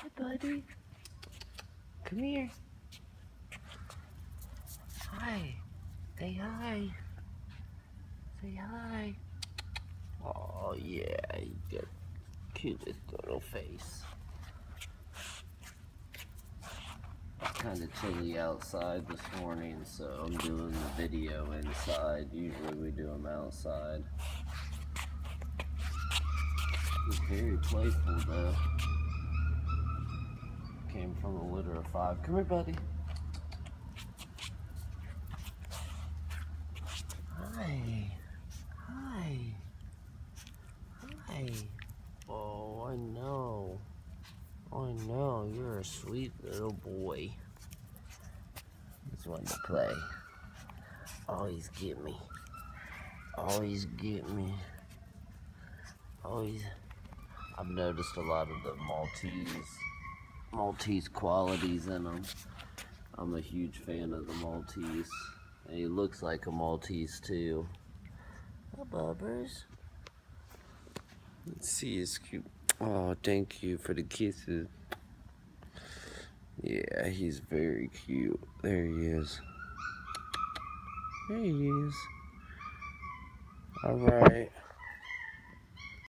Hi, buddy. Come here. Hi. Say hi. Say hi. Oh, yeah, you got cutest little face. Kind of chilly outside this morning, so I'm doing the video inside. Usually we do them outside. He's very playful though. Came from a litter of five. Come here, buddy. Hi. Hi. Hi. Oh, I know. I know. You're a sweet little boy. He's wanting to play. Always get me. Always get me. Always. I've noticed a lot of the Maltese Maltese qualities in them. I'm a huge fan of the Maltese. And he looks like a Maltese too. Hi, Bubbers. Let's see his cute. Oh, thank you for the kisses. Yeah, he's very cute. There he is. There he is. All right.